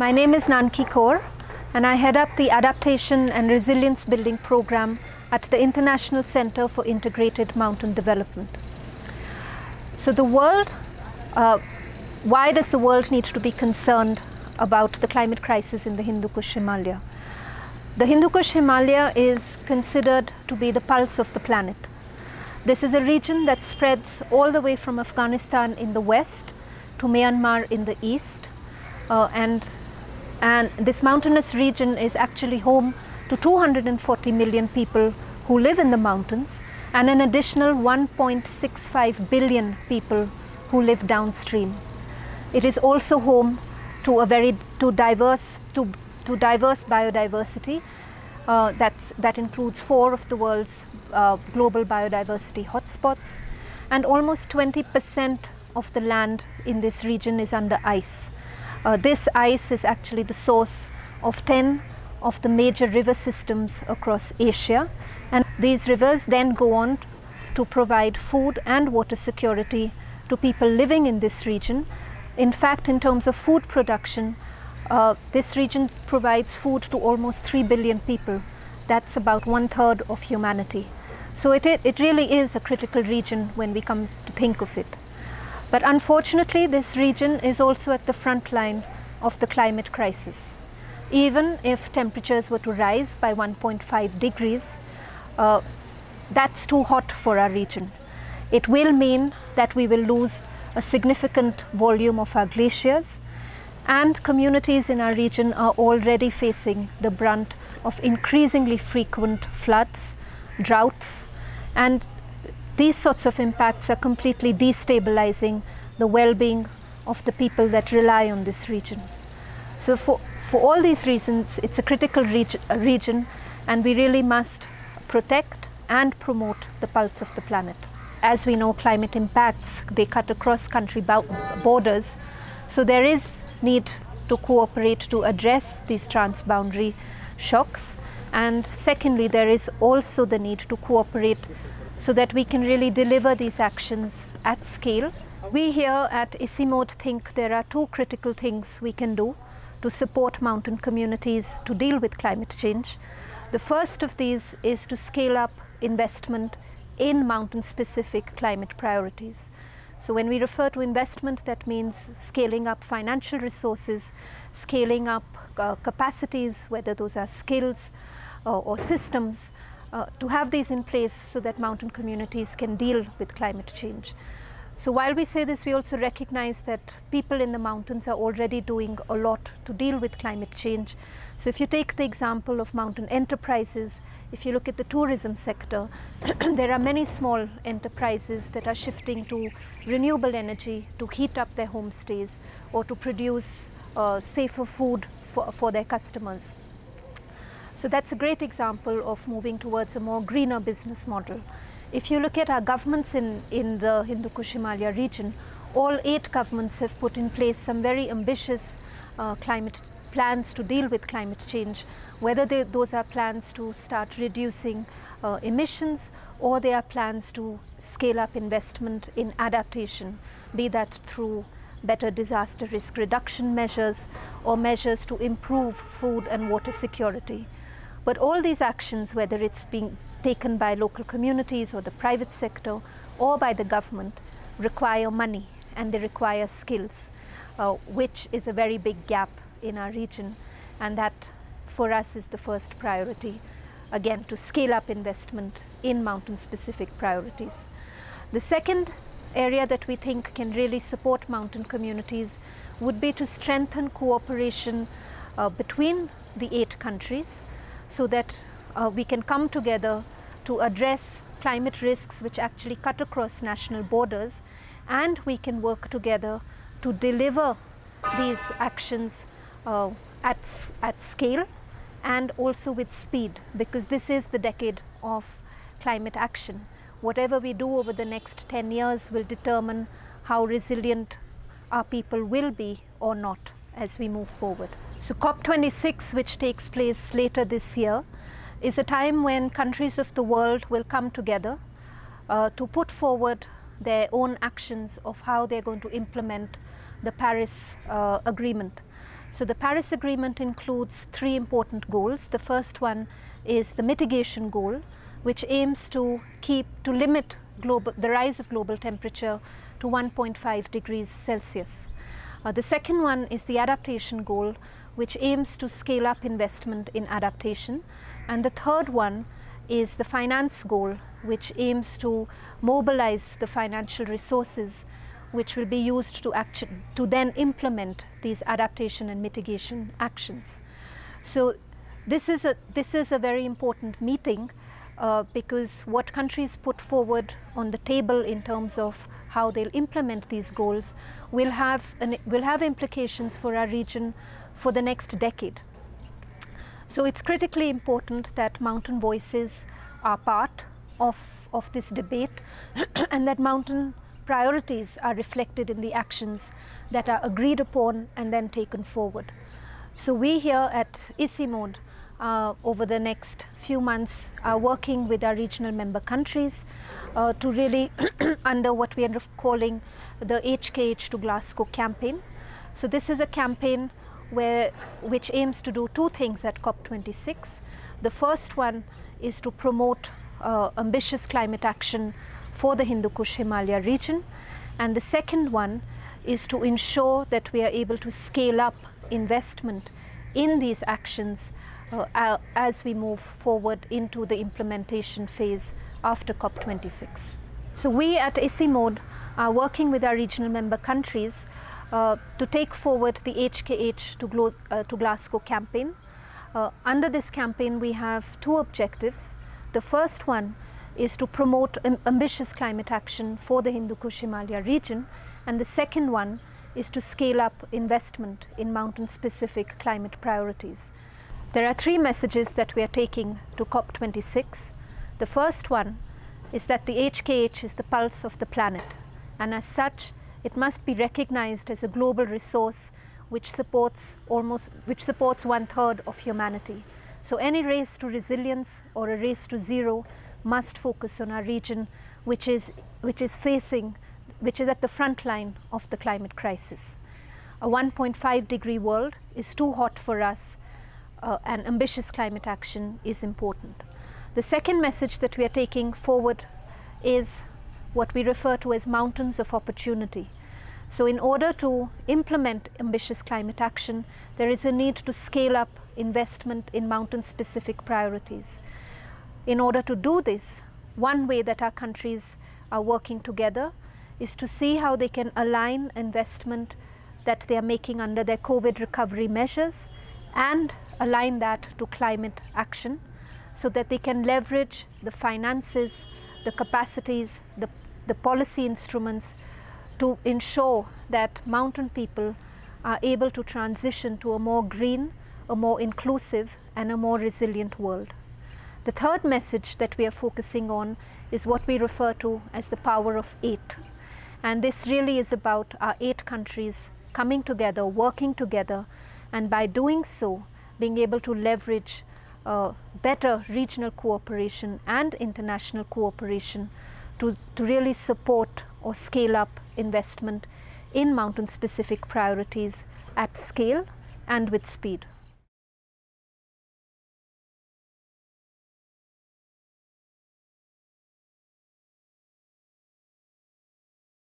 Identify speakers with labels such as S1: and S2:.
S1: My name is Nanki Kaur and I head up the Adaptation and Resilience Building Program at the International Center for Integrated Mountain Development. So the world, uh, why does the world need to be concerned about the climate crisis in the Hindu Kush Himalaya? The Hindu Kush Himalaya is considered to be the pulse of the planet. This is a region that spreads all the way from Afghanistan in the west to Myanmar in the east uh, and and this mountainous region is actually home to 240 million people who live in the mountains and an additional 1.65 billion people who live downstream. It is also home to a very to diverse to, to diverse biodiversity uh, that's, that includes four of the world's uh, global biodiversity hotspots and almost 20 percent of the land in this region is under ice. Uh, this ice is actually the source of 10 of the major river systems across Asia and these rivers then go on to provide food and water security to people living in this region. In fact, in terms of food production, uh, this region provides food to almost 3 billion people. That's about one third of humanity. So it, it really is a critical region when we come to think of it. But unfortunately, this region is also at the front line of the climate crisis. Even if temperatures were to rise by 1.5 degrees, uh, that's too hot for our region. It will mean that we will lose a significant volume of our glaciers and communities in our region are already facing the brunt of increasingly frequent floods, droughts and these sorts of impacts are completely destabilizing the well-being of the people that rely on this region. So for, for all these reasons, it's a critical reg uh, region and we really must protect and promote the pulse of the planet. As we know, climate impacts, they cut across country borders. So there is need to cooperate to address these transboundary shocks. And secondly, there is also the need to cooperate so that we can really deliver these actions at scale. We here at ICIMOD think there are two critical things we can do to support mountain communities to deal with climate change. The first of these is to scale up investment in mountain specific climate priorities. So when we refer to investment, that means scaling up financial resources, scaling up uh, capacities, whether those are skills uh, or systems, uh, to have these in place so that mountain communities can deal with climate change. So while we say this, we also recognize that people in the mountains are already doing a lot to deal with climate change. So if you take the example of mountain enterprises, if you look at the tourism sector, there are many small enterprises that are shifting to renewable energy to heat up their homestays or to produce uh, safer food for, for their customers. So that's a great example of moving towards a more greener business model. If you look at our governments in, in the Hindu Kush Himalaya region, all eight governments have put in place some very ambitious uh, climate plans to deal with climate change, whether they, those are plans to start reducing uh, emissions or they are plans to scale up investment in adaptation, be that through better disaster risk reduction measures or measures to improve food and water security. But all these actions, whether it's being taken by local communities or the private sector or by the government, require money and they require skills, uh, which is a very big gap in our region. And that for us is the first priority, again, to scale up investment in mountain specific priorities. The second area that we think can really support mountain communities would be to strengthen cooperation uh, between the eight countries so that uh, we can come together to address climate risks which actually cut across national borders and we can work together to deliver these actions uh, at, at scale and also with speed because this is the decade of climate action. Whatever we do over the next 10 years will determine how resilient our people will be or not as we move forward. So COP26, which takes place later this year, is a time when countries of the world will come together uh, to put forward their own actions of how they're going to implement the Paris uh, Agreement. So the Paris Agreement includes three important goals. The first one is the mitigation goal, which aims to keep to limit global, the rise of global temperature to 1.5 degrees Celsius. Uh, the second one is the adaptation goal, which aims to scale up investment in adaptation. And the third one is the finance goal, which aims to mobilize the financial resources which will be used to, action, to then implement these adaptation and mitigation actions. So this is a, this is a very important meeting uh, because what countries put forward on the table in terms of how they'll implement these goals will have, an, will have implications for our region for the next decade. So it's critically important that mountain voices are part of, of this debate and that mountain priorities are reflected in the actions that are agreed upon and then taken forward. So we here at ICIMOD uh, over the next few months are working with our regional member countries uh, to really under what we are calling the HKH to Glasgow campaign. So this is a campaign where which aims to do two things at COP26. The first one is to promote uh, ambitious climate action for the Hindu Kush Himalaya region and the second one is to ensure that we are able to scale up investment in these actions uh, as we move forward into the implementation phase after COP26. So we at ICIMOD are working with our regional member countries uh, to take forward the HKH to, Glo uh, to Glasgow campaign. Uh, under this campaign, we have two objectives. The first one is to promote ambitious climate action for the Hindu Kush Himalaya region, and the second one is to scale up investment in mountain specific climate priorities. There are three messages that we are taking to COP26. The first one is that the HKH is the pulse of the planet, and as such, it must be recognized as a global resource which supports almost which supports one third of humanity. So any race to resilience or a race to zero must focus on our region which is which is facing which is at the front line of the climate crisis. A 1.5 degree world is too hot for us uh, and ambitious climate action is important. The second message that we are taking forward is what we refer to as mountains of opportunity. So in order to implement ambitious climate action, there is a need to scale up investment in mountain specific priorities. In order to do this, one way that our countries are working together is to see how they can align investment that they are making under their COVID recovery measures and align that to climate action so that they can leverage the finances, the capacities, the, the policy instruments to ensure that mountain people are able to transition to a more green, a more inclusive and a more resilient world. The third message that we are focusing on is what we refer to as the power of eight. And this really is about our eight countries coming together, working together, and by doing so, being able to leverage uh, better regional cooperation and international cooperation to, to really support or scale up investment in mountain specific priorities at scale and with speed.